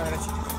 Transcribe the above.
arkadaşlar.